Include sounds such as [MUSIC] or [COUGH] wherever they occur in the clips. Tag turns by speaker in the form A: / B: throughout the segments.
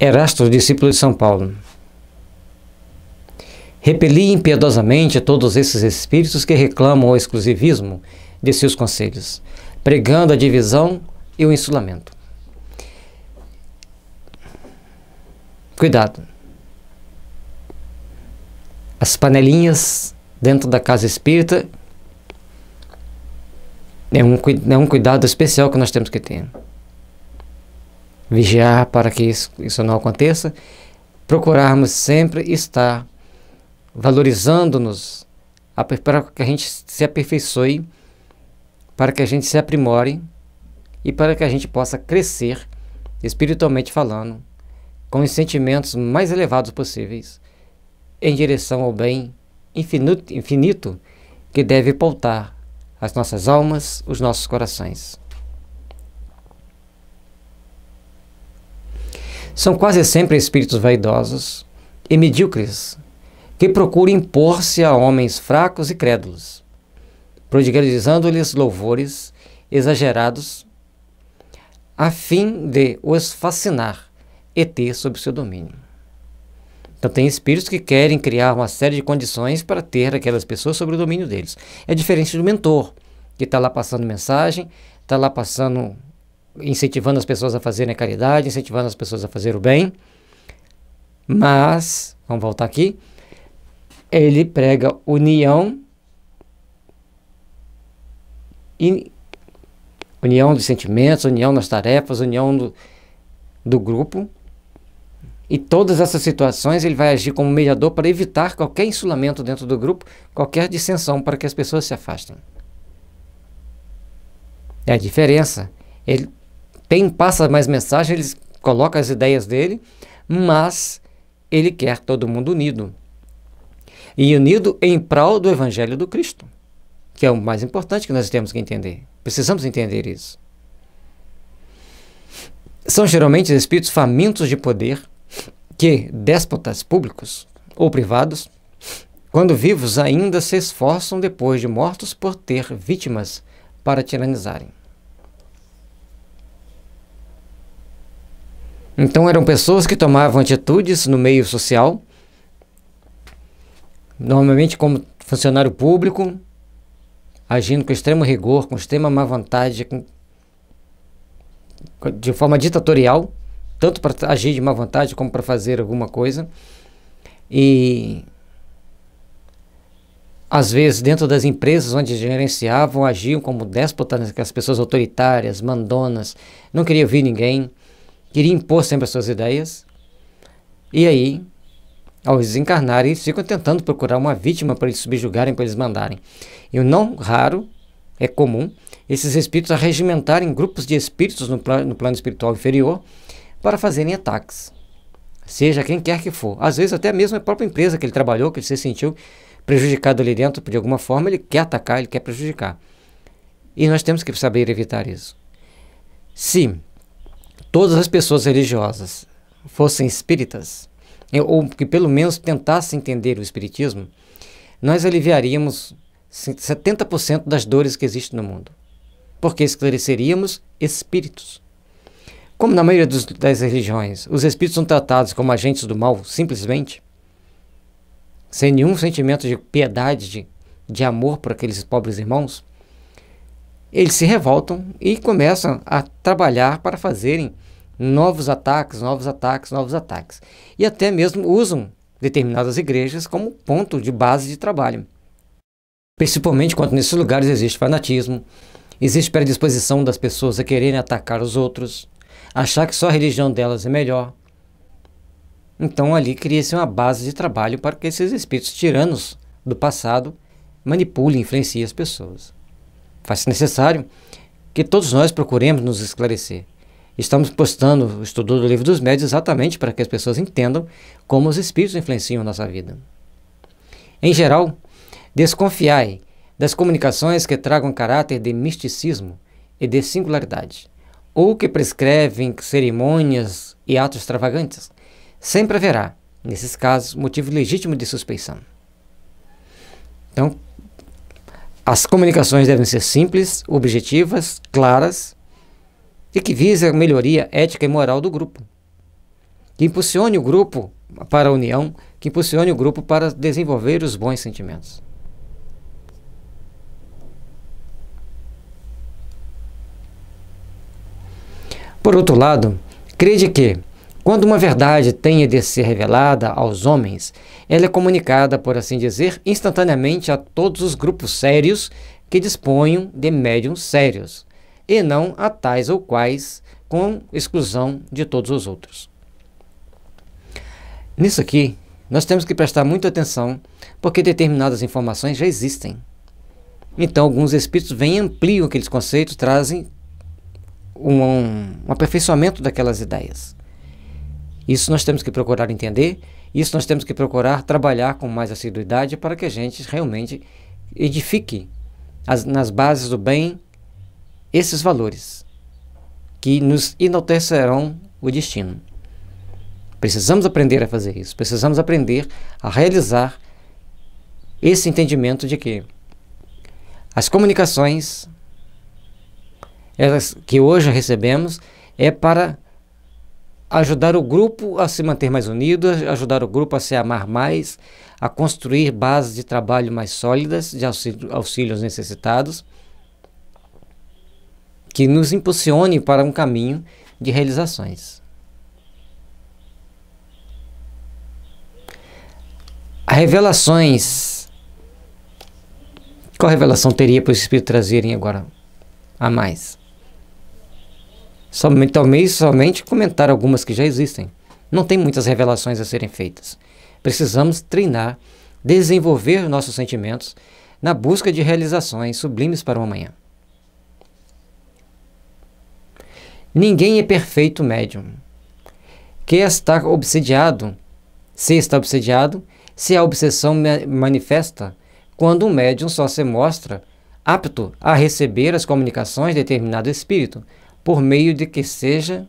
A: Erasto, discípulo de São Paulo. Repeli impiedosamente todos esses espíritos que reclamam o exclusivismo de seus conselhos, pregando a divisão e o insulamento. Cuidado. As panelinhas dentro da casa espírita é um, é um cuidado especial que nós temos que ter. Vigiar para que isso, isso não aconteça, procurarmos sempre estar valorizando-nos para que a gente se aperfeiçoe, para que a gente se aprimore e para que a gente possa crescer, espiritualmente falando, com os sentimentos mais elevados possíveis, em direção ao bem infinito, infinito que deve pautar as nossas almas, os nossos corações. São quase sempre espíritos vaidosos e medíocres que procuram impor-se a homens fracos e crédulos, prodigalizando-lhes louvores exagerados, a fim de os fascinar e ter sob seu domínio. Então, tem espíritos que querem criar uma série de condições para ter aquelas pessoas sobre o domínio deles. É diferente do mentor, que está lá passando mensagem, está lá passando, incentivando as pessoas a fazerem a caridade, incentivando as pessoas a fazer o bem. Mas, vamos voltar aqui, ele prega união, e, união de sentimentos, união nas tarefas, união do, do grupo, e todas essas situações ele vai agir como mediador para evitar qualquer insulamento dentro do grupo, qualquer dissensão para que as pessoas se afastem. É a diferença. Ele tem, passa mais mensagem, ele coloca as ideias dele, mas ele quer todo mundo unido. E unido em prol do Evangelho do Cristo, que é o mais importante que nós temos que entender. Precisamos entender isso. São geralmente espíritos famintos de poder, que déspotas públicos ou privados, quando vivos, ainda se esforçam depois de mortos por ter vítimas para tiranizarem. Então eram pessoas que tomavam atitudes no meio social, normalmente como funcionário público, agindo com extremo rigor, com extrema má vontade, com, de forma ditatorial, tanto para agir de má vontade como para fazer alguma coisa. E às vezes dentro das empresas onde gerenciavam agiam como déspotas, as pessoas autoritárias, mandonas, não queria ouvir ninguém, queria impor sempre as suas ideias. E aí, ao desencarnarem, eles ficam tentando procurar uma vítima para eles subjugarem, para eles mandarem. E não raro, é comum, esses espíritos arregimentarem grupos de espíritos no plano, no plano espiritual inferior para fazerem ataques. Seja quem quer que for. Às vezes até mesmo a própria empresa que ele trabalhou, que ele se sentiu prejudicado ali dentro de alguma forma, ele quer atacar, ele quer prejudicar. E nós temos que saber evitar isso. Se todas as pessoas religiosas fossem espíritas, ou que pelo menos tentassem entender o espiritismo, nós aliviaríamos 70% das dores que existem no mundo. Porque esclareceríamos espíritos. Como na maioria dos, das religiões, os espíritos são tratados como agentes do mal, simplesmente, sem nenhum sentimento de piedade, de, de amor por aqueles pobres irmãos, eles se revoltam e começam a trabalhar para fazerem novos ataques, novos ataques, novos ataques. E até mesmo usam determinadas igrejas como ponto de base de trabalho. Principalmente quando nesses lugares existe fanatismo, existe predisposição das pessoas a quererem atacar os outros, achar que só a religião delas é melhor. Então ali cria-se uma base de trabalho para que esses espíritos tiranos do passado manipulem e influenciem as pessoas. Faz-se necessário que todos nós procuremos nos esclarecer. Estamos postando o estudo do livro dos médios exatamente para que as pessoas entendam como os espíritos influenciam nossa vida. Em geral, desconfiai das comunicações que tragam caráter de misticismo e de singularidade ou que prescrevem cerimônias e atos extravagantes, sempre haverá, nesses casos, motivo legítimo de suspeição. Então, as comunicações devem ser simples, objetivas, claras e que visem a melhoria ética e moral do grupo. que impulsione o grupo para a união, que impulsione o grupo para desenvolver os bons sentimentos. Por outro lado, crede que, quando uma verdade tenha de ser revelada aos homens, ela é comunicada, por assim dizer, instantaneamente a todos os grupos sérios que disponham de médiums sérios, e não a tais ou quais, com exclusão de todos os outros. Nisso aqui, nós temos que prestar muita atenção, porque determinadas informações já existem. Então, alguns espíritos vêm e ampliam aqueles conceitos, trazem um, um aperfeiçoamento daquelas ideias. Isso nós temos que procurar entender, isso nós temos que procurar trabalhar com mais assiduidade para que a gente realmente edifique as, nas bases do bem esses valores que nos enaltecerão o destino. Precisamos aprender a fazer isso, precisamos aprender a realizar esse entendimento de que as comunicações elas que hoje recebemos é para ajudar o grupo a se manter mais unido, ajudar o grupo a se amar mais, a construir bases de trabalho mais sólidas de auxílio, auxílio aos necessitados, que nos impulsione para um caminho de realizações. Revelações. Qual revelação teria para os Espíritos trazerem agora a mais? Somente, talvez somente comentar algumas que já existem. Não tem muitas revelações a serem feitas. Precisamos treinar, desenvolver nossos sentimentos na busca de realizações sublimes para o amanhã. Ninguém é perfeito médium. Que está obsediado, se está obsediado, se a obsessão manifesta quando um médium só se mostra apto a receber as comunicações de determinado espírito, por meio de que seja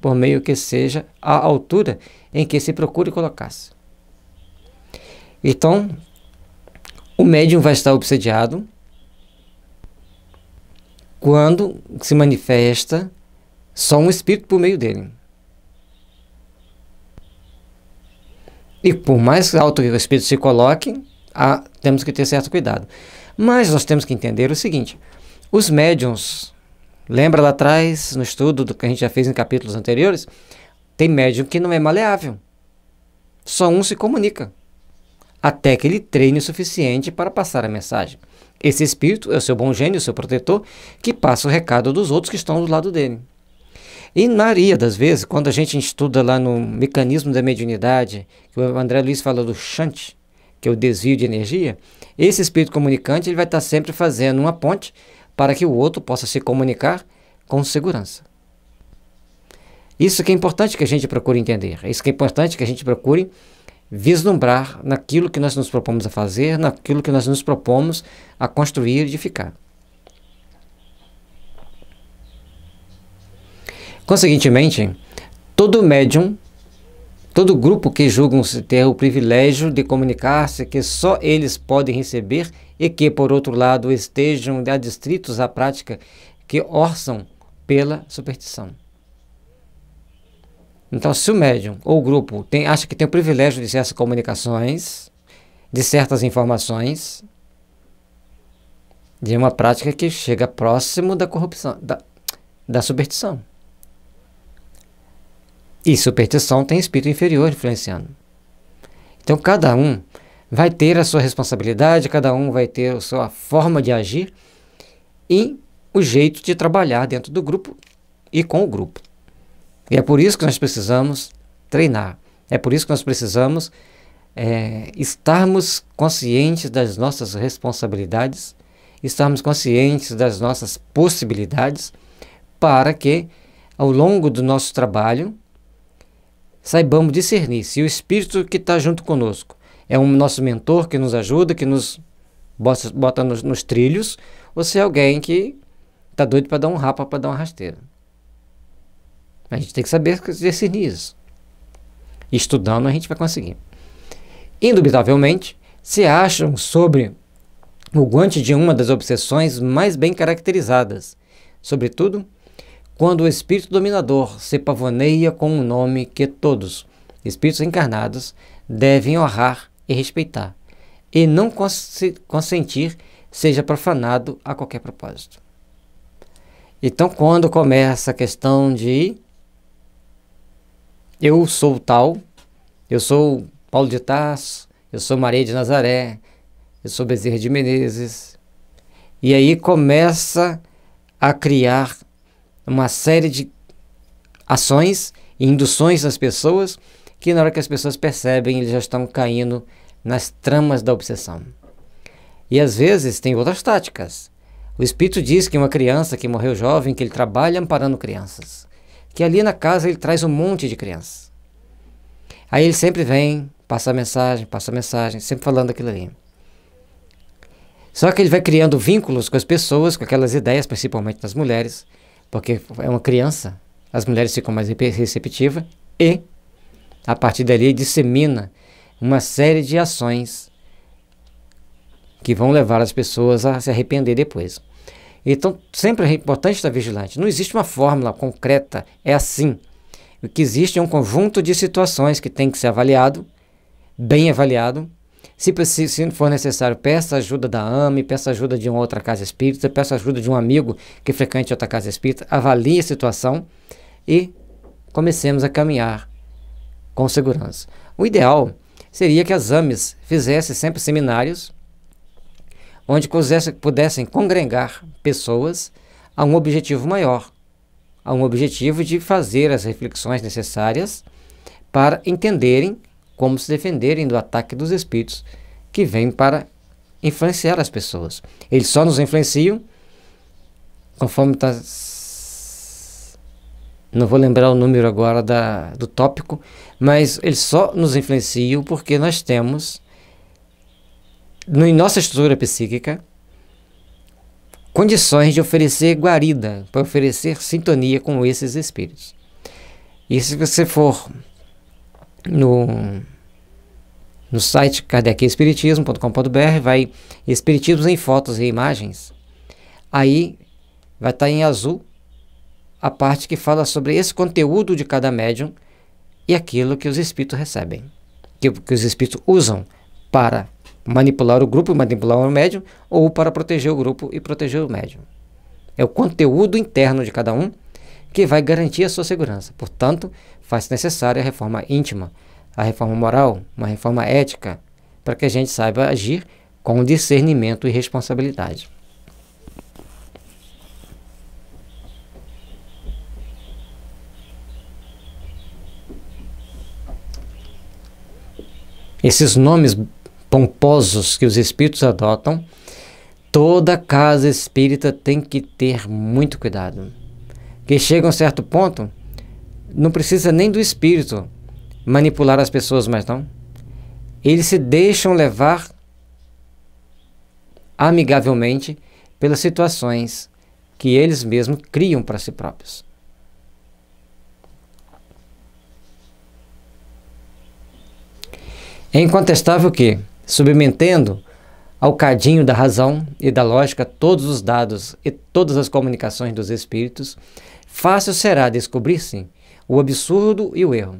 A: por meio que seja a altura em que se procure colocar-se. Então, o médium vai estar obsediado quando se manifesta só um espírito por meio dele. E por mais alto que o espírito se coloque, há, temos que ter certo cuidado. Mas nós temos que entender o seguinte: os médiums Lembra lá atrás, no estudo do que a gente já fez em capítulos anteriores? Tem médium que não é maleável. Só um se comunica. Até que ele treine o suficiente para passar a mensagem. Esse espírito é o seu bom gênio, o seu protetor, que passa o recado dos outros que estão do lado dele. E na das vezes, quando a gente estuda lá no mecanismo da mediunidade, que o André Luiz fala do shunt, que é o desvio de energia, esse espírito comunicante ele vai estar sempre fazendo uma ponte para que o outro possa se comunicar com segurança. Isso que é importante que a gente procure entender. Isso que é importante que a gente procure vislumbrar naquilo que nós nos propomos a fazer, naquilo que nós nos propomos a construir e edificar. Conseguintemente, todo médium, todo grupo que julgam ter o privilégio de comunicar-se que só eles podem receber e que, por outro lado, estejam adstritos à prática que orçam pela superstição. Então, se o médium ou o grupo tem, acha que tem o privilégio de certas comunicações, de certas informações, de uma prática que chega próximo da corrupção, da, da superstição. E superstição tem espírito inferior influenciando. Então, cada um vai ter a sua responsabilidade, cada um vai ter a sua forma de agir e o jeito de trabalhar dentro do grupo e com o grupo. E é por isso que nós precisamos treinar. É por isso que nós precisamos é, estarmos conscientes das nossas responsabilidades, estarmos conscientes das nossas possibilidades, para que, ao longo do nosso trabalho, saibamos discernir se o Espírito que está junto conosco é um nosso mentor que nos ajuda, que nos bota, bota nos, nos trilhos, ou se é alguém que está doido para dar um rapa, para dar uma rasteira. A gente tem que saber discernir isso. Estudando a gente vai conseguir. Indubitavelmente, se acham sobre o guante de uma das obsessões mais bem caracterizadas, sobretudo quando o espírito dominador se pavoneia com um nome que todos, espíritos encarnados, devem honrar e respeitar, e não consentir seja profanado a qualquer propósito. Então, quando começa a questão de eu sou tal, eu sou Paulo de Tarso, eu sou Maria de Nazaré, eu sou Bezerra de Menezes, e aí começa a criar uma série de ações e induções das pessoas que na hora que as pessoas percebem, eles já estão caindo nas tramas da obsessão. E às vezes tem outras táticas. O Espírito diz que uma criança que morreu jovem, que ele trabalha amparando crianças. Que ali na casa ele traz um monte de crianças. Aí ele sempre vem, passa mensagem, passa mensagem, sempre falando aquilo ali. Só que ele vai criando vínculos com as pessoas, com aquelas ideias, principalmente das mulheres, porque é uma criança, as mulheres ficam mais receptivas e, a partir dali, dissemina uma série de ações que vão levar as pessoas a se arrepender depois. Então, sempre é importante estar vigilante. Não existe uma fórmula concreta, é assim. O que existe é um conjunto de situações que tem que ser avaliado, bem avaliado. Se, se for necessário, peça ajuda da AME, peça ajuda de uma outra casa espírita, peça ajuda de um amigo que frequente outra casa espírita, avalie a situação e comecemos a caminhar com segurança. O ideal seria que as AMES fizessem sempre seminários onde pudessem congregar pessoas a um objetivo maior, a um objetivo de fazer as reflexões necessárias para entenderem como se defenderem do ataque dos espíritos que vêm para influenciar as pessoas. Eles só nos influenciam conforme está. Não vou lembrar o número agora da, do tópico, mas eles só nos influenciam porque nós temos em nossa estrutura psíquica, condições de oferecer guarida, para oferecer sintonia com esses espíritos. E se você for no, no site kardecespiritismo.com.br, vai Espiritismos em Fotos e Imagens, aí vai estar em azul a parte que fala sobre esse conteúdo de cada médium e aquilo que os espíritos recebem, que, que os espíritos usam para manipular o grupo e manipular o médium, ou para proteger o grupo e proteger o médium. É o conteúdo interno de cada um que vai garantir a sua segurança. Portanto, faz necessária a reforma íntima, a reforma moral, uma reforma ética, para que a gente saiba agir com discernimento e responsabilidade. Esses nomes pomposos que os espíritos adotam, toda casa espírita tem que ter muito cuidado. Que chega a um certo ponto, não precisa nem do espírito manipular as pessoas mais não. Eles se deixam levar amigavelmente pelas situações que eles mesmos criam para si próprios. É incontestável que submetendo ao cadinho da razão e da lógica todos os dados e todas as comunicações dos espíritos, fácil será descobrir-se o absurdo e o erro.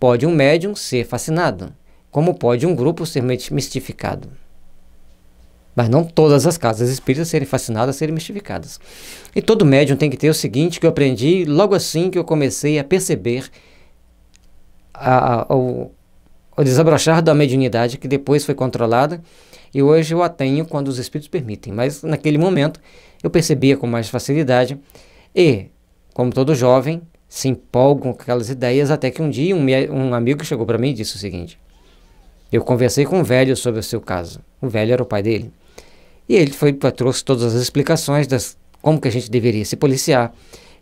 A: Pode um médium ser fascinado, como pode um grupo ser mistificado. Mas não todas as casas espíritas serem fascinadas, serem mistificadas. E todo médium tem que ter o seguinte que eu aprendi logo assim que eu comecei a perceber a, a, o desabrochar da mediunidade que depois foi controlada e hoje eu a tenho quando os espíritos permitem. Mas naquele momento eu percebia com mais facilidade e, como todo jovem, se empolgam com aquelas ideias até que um dia um, um amigo chegou para mim e disse o seguinte: eu conversei com um velho sobre o seu caso. O velho era o pai dele. E ele foi trouxe todas as explicações das como que a gente deveria se policiar,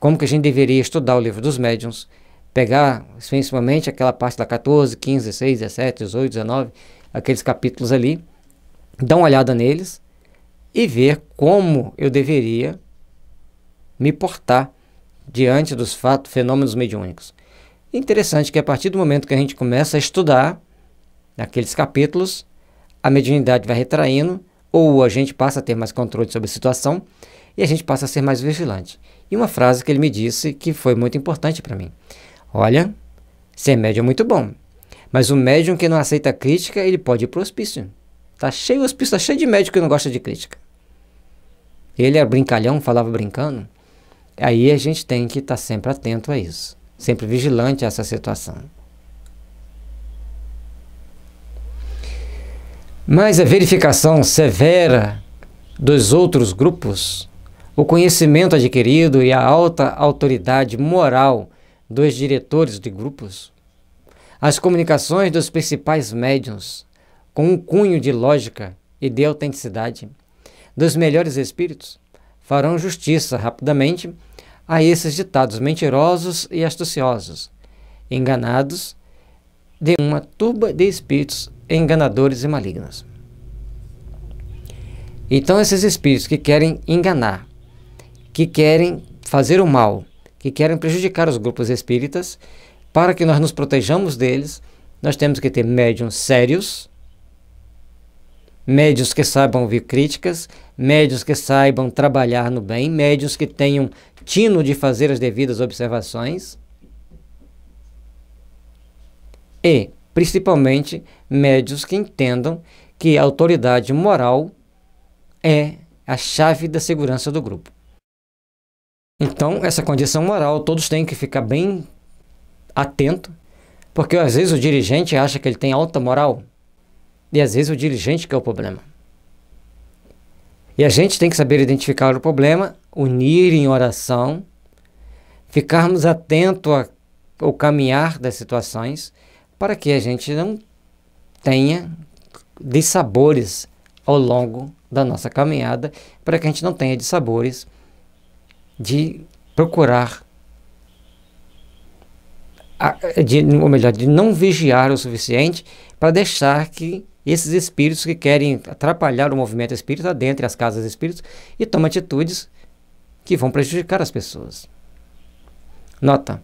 A: como que a gente deveria estudar o livro dos médiuns, pegar principalmente aquela parte da 14, 15, 16, 17, 18, 19, aqueles capítulos ali, dar uma olhada neles e ver como eu deveria me portar diante dos fatos, fenômenos mediúnicos. Interessante que a partir do momento que a gente começa a estudar aqueles capítulos, a mediunidade vai retraindo ou a gente passa a ter mais controle sobre a situação e a gente passa a ser mais vigilante. E uma frase que ele me disse que foi muito importante para mim: Olha, ser médium é muito bom, mas o médium que não aceita crítica, ele pode ir para o hospício. Tá cheio, o hospício está cheio de médico que não gosta de crítica. Ele era brincalhão, falava brincando. Aí a gente tem que estar tá sempre atento a isso, sempre vigilante a essa situação. Mas a verificação severa dos outros grupos, o conhecimento adquirido e a alta autoridade moral dos diretores de grupos, as comunicações dos principais médiums, com um cunho de lógica e de autenticidade, dos melhores espíritos, farão justiça rapidamente a esses ditados mentirosos e astuciosos, enganados de uma turba de espíritos enganadores e malignos. Então, esses espíritos que querem enganar, que querem fazer o mal, que querem prejudicar os grupos espíritas, para que nós nos protejamos deles, nós temos que ter médiums sérios, médios que saibam ouvir críticas, médios que saibam trabalhar no bem, médios que tenham tino de fazer as devidas observações e, principalmente, médios que entendam que a autoridade moral é a chave da segurança do grupo. Então, essa condição moral, todos têm que ficar bem atento, porque às vezes o dirigente acha que ele tem alta moral, e às vezes o dirigente que é o problema. E a gente tem que saber identificar o problema, unir em oração, ficarmos atentos ao caminhar das situações, para que a gente não tenha dissabores ao longo da nossa caminhada, para que a gente não tenha dissabores de procurar, de, ou melhor, de não vigiar o suficiente para deixar que esses espíritos que querem atrapalhar o movimento espírita dentre as casas espíritas e tomam atitudes que vão prejudicar as pessoas. Nota: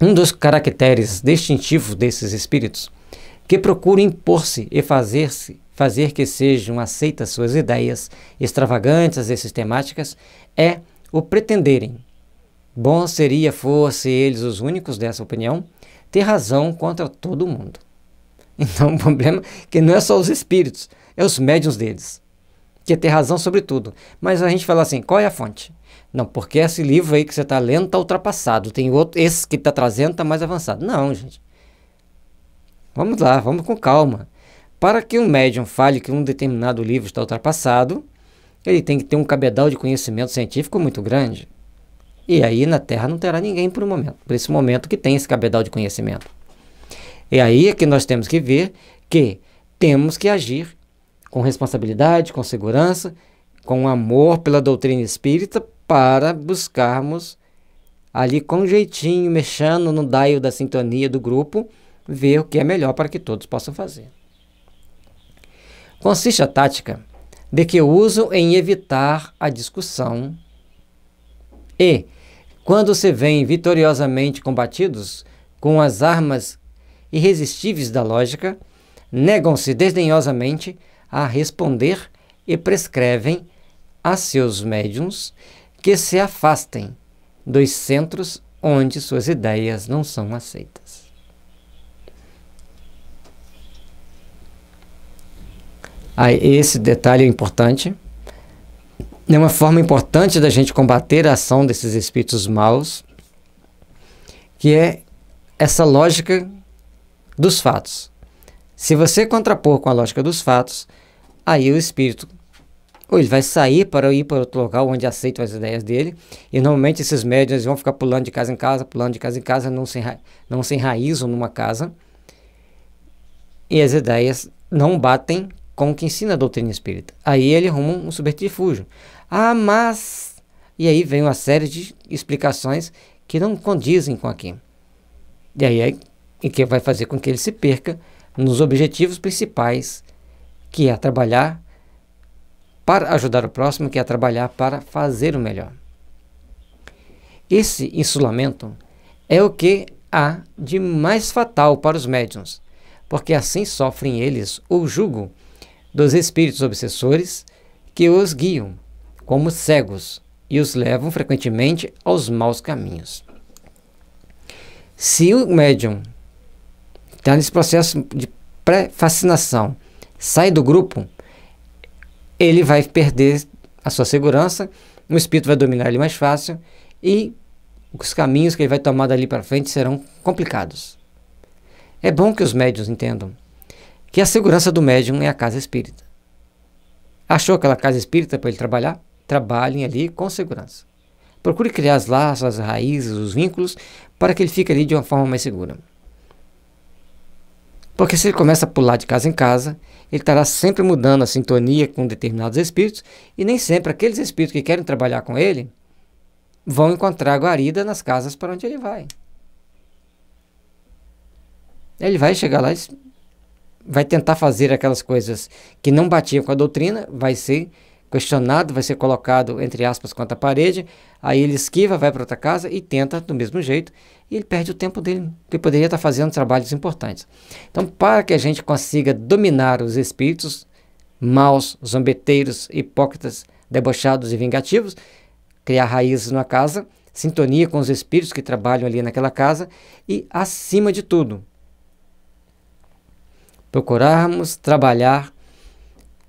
A: um dos caracteres distintivos desses espíritos que procuram impor-se e fazer-se fazer que sejam aceitas suas ideias extravagantes e sistemáticas é o pretenderem. Bom seria fosse eles os únicos dessa opinião ter razão contra todo mundo. [LAUGHS] Então o problema é que não é só os espíritos, é os médiums deles, que ter razão sobre tudo. Mas a gente fala assim, qual é a fonte? Não, porque esse livro aí que você está lendo está ultrapassado, tem outro, esse que está trazendo está mais avançado. Não, gente. Vamos lá, vamos com calma. Para que um médium fale que um determinado livro está ultrapassado, ele tem que ter um cabedal de conhecimento científico muito grande. E aí na Terra não terá ninguém por um momento, por esse momento que tem esse cabedal de conhecimento. E aí é que nós temos que ver que temos que agir com responsabilidade, com segurança, com amor pela doutrina espírita para buscarmos ali com jeitinho, mexendo no daio da sintonia do grupo, ver o que é melhor para que todos possam fazer. Consiste a tática de que uso em evitar a discussão e, quando se veem vitoriosamente combatidos com as armas irresistíveis da lógica, negam-se desdenhosamente a responder e prescrevem a seus médiums que se afastem dos centros onde suas ideias não são aceitas. Aí, esse detalhe é importante. É uma forma importante da gente combater a ação desses espíritos maus, que é essa lógica dos fatos. Se você contrapor com a lógica dos fatos, aí o espírito ou ele vai sair para ir para outro local onde aceitam as ideias dele, e normalmente esses médios vão ficar pulando de casa em casa, pulando de casa em casa, não se, não se enraizam numa casa, e as ideias não batem com o que ensina a doutrina espírita. Aí ele arruma um subterfúgio. Ah, mas. E aí vem uma série de explicações que não condizem com aqui. E aí é, e que vai fazer com que ele se perca nos objetivos principais, que é trabalhar para ajudar o próximo, que é trabalhar para fazer o melhor. Esse insulamento é o que há de mais fatal para os médiums, porque assim sofrem eles o jugo dos espíritos obsessores que os guiam, como cegos e os levam frequentemente aos maus caminhos. Se o médium está nesse processo de pré-fascinação, sai do grupo, ele vai perder a sua segurança, o espírito vai dominar ele mais fácil e os caminhos que ele vai tomar dali para frente serão complicados. É bom que os médios entendam que a segurança do médium é a casa espírita. Achou aquela casa espírita para ele trabalhar? Trabalhem ali com segurança. Procure criar as laços, as raízes, os vínculos, para que ele fique ali de uma forma mais segura. Porque se ele começa a pular de casa em casa, ele estará sempre mudando a sintonia com determinados espíritos, e nem sempre aqueles espíritos que querem trabalhar com ele vão encontrar guarida nas casas para onde ele vai. Ele vai chegar lá e vai tentar fazer aquelas coisas que não batiam com a doutrina, vai ser questionado, vai ser colocado, entre aspas, contra a parede, aí ele esquiva, vai para outra casa e tenta do mesmo jeito, e ele perde o tempo dele, que poderia estar fazendo trabalhos importantes. Então, para que a gente consiga dominar os espíritos maus, zombeteiros, hipócritas, debochados e vingativos, criar raízes na casa, sintonia com os espíritos que trabalham ali naquela casa e, acima de tudo, procurarmos trabalhar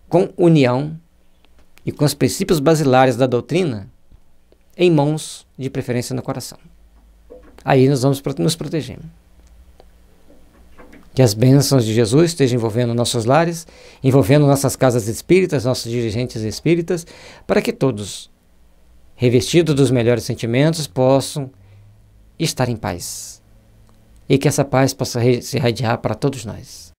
A: com união e com os princípios basilares da doutrina em mãos, de preferência no coração. Aí nós vamos nos proteger. Que as bênçãos de Jesus estejam envolvendo nossos lares, envolvendo nossas casas espíritas, nossos dirigentes espíritas, para que todos, revestidos dos melhores sentimentos, possam estar em paz. E que essa paz possa se irradiar para todos nós.